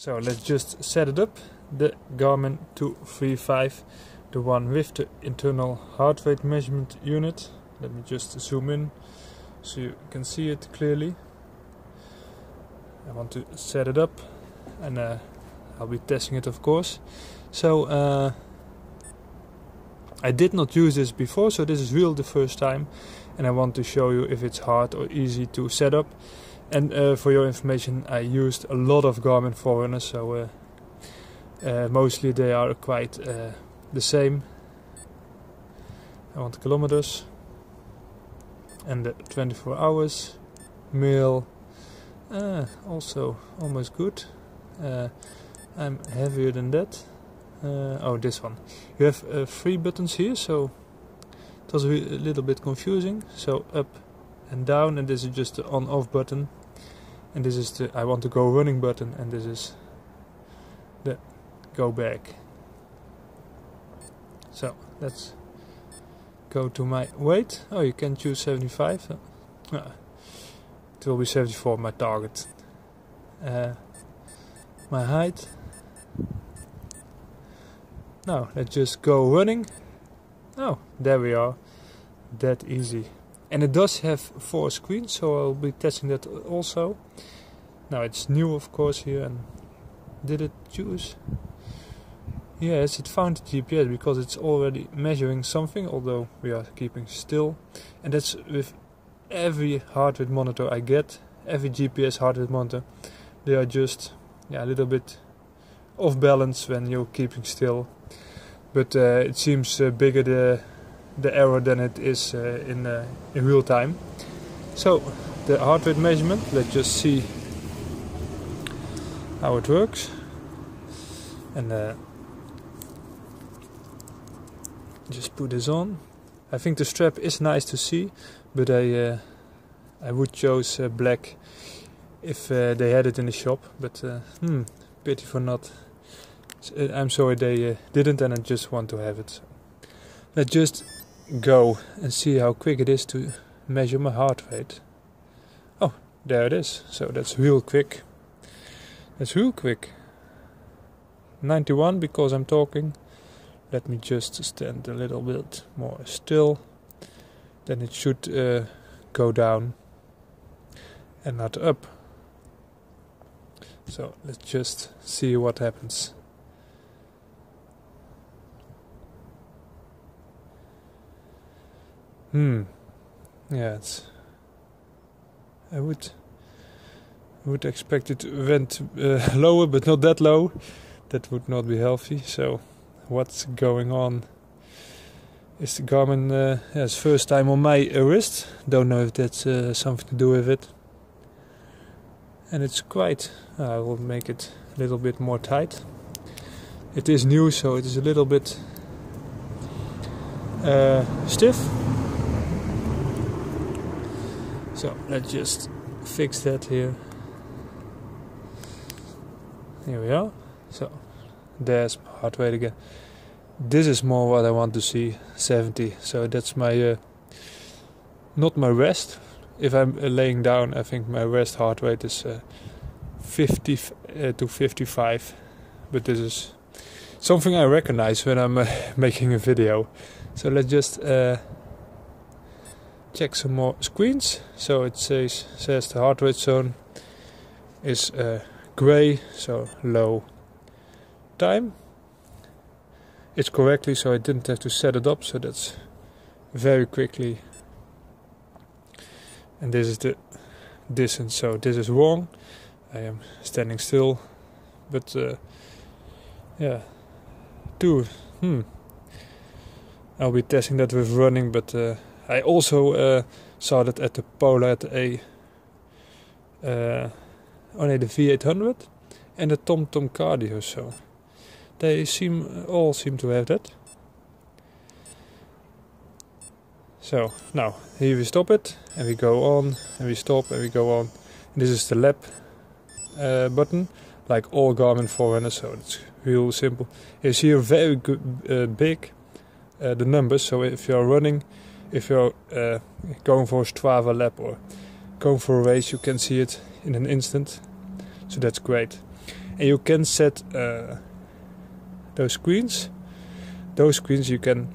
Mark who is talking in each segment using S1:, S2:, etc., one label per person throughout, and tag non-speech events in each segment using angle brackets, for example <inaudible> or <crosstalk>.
S1: So let's just set it up. The Garmin 235, the one with the internal heart rate measurement unit. Let me just zoom in so you can see it clearly. I want to set it up and uh, I'll be testing it of course. So uh, I did not use this before, so this is real the first time and I want to show you if it's hard or easy to set up. And uh, for your information, I used a lot of Garmin Forerunners, so uh, uh, mostly they are quite uh, the same. I want kilometers and the 24 hours, mil, uh, also almost good. Uh, I'm heavier than that. oh, this one. You have three buttons here, so it was a little bit confusing. So up and down, and this is just the on-off button and this is the I want to go running button and this is the go back. So let's go to my weight. Oh you can choose 75 uh, it will be 74 my target. Uh, my height. Now let's just go running. Oh there we are. That easy and it does have four screens so I'll be testing that also. Now it's new of course here and did it choose? Yes it found the GPS because it's already measuring something although we are keeping still. And that's with every heart rate monitor I get every GPS heart rate monitor they are just yeah, a little bit off balance when you're keeping still. But uh, it seems uh, bigger the the error than it is uh, in, uh, in real time. So the heart rate measurement, let's just see how it works. And uh, just put this on. I think the strap is nice to see, but I uh, I would choose uh, black if uh, they had it in the shop. But hmm, pity for not. I'm sorry they didn't, and I just want to have it. Let's just go and see how quick it is to measure my heart rate. Oh, there it is. So that's real quick. That's real quick. 91 because I'm talking. Let me just stand a little bit more still. Then it should uh, go down and not up. So let's just see what happens. Hmm. Yeah, it's. I would. would expect it went uh, <laughs> lower, but not that low. That would not be healthy. So, what's going on? Is the Garmin uh, yes, first time on my wrist? Don't know if that's uh, something to do with it. And it's quite. I will make it a little bit more tight. It is new, so it is a little bit uh, stiff so let's just fix that here. Here we are. So there's heart rate again. This is more what I want to see 70. So that's my uh, not my rest. If I'm uh, laying down, I think my rest heart rate is uh, 50 uh, to 55. But this is something I recognize when I'm uh, <laughs> making a video. So let's just uh, check some more screens. So it says says the heart rate zone is uh, gray, so low time. It's correctly, so I didn't have to set it up. So that's very quickly. And this is the distance. So this is wrong. I am standing still, but uh, yeah, two. Hmm. I'll be testing that with running, but. Uh, I also uh, saw that at the Polar A. Uh, oh nee, the V800 and the TomTom Cardio. So they seem all seem to have that. So now here we stop it and we go on and we stop and we go on. And this is the lap uh, button, like all Garmin Forerunner. So it's real simple. It's here very good, uh, big uh, the numbers. So if you're running if you're uh, going for a Strava lap or going for a race, you can see it in an instant. So that's great. and you can set uh, those screens. Those screens you can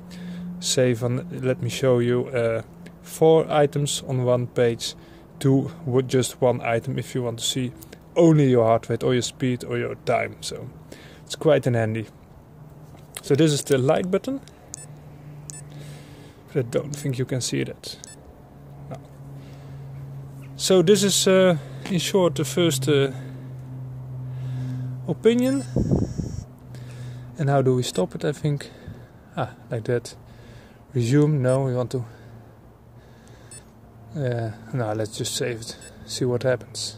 S1: save on let me show you uh, four items on one page. To just one item if you want to see only your heart rate or your speed or your time. So it's quite an handy. So this is the light button. but I don't think you can see that. No. so this is uh, in short the first uh, opinion. And how do we stop it I think? Ah like that. Resume. No we want to uh, no let's just save it. See what happens.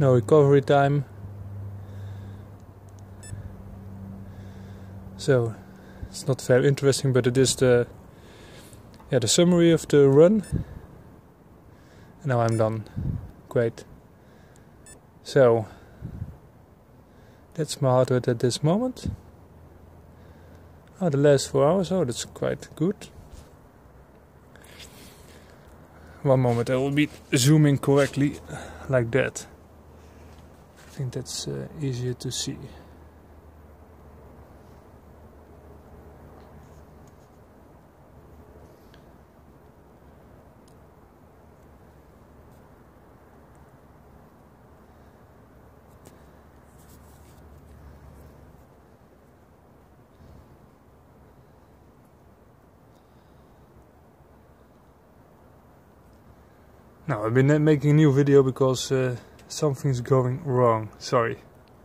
S1: No recovery time so it's not very interesting but it is the yeah the summary of the run and now I'm done great so that's my heart rate at this moment. Oh, the last four hours, oh, that's quite good. One moment, I will be zooming correctly like that. I think that's uh, easier to see. Now I've been making a new video because uh, something's going wrong. Sorry.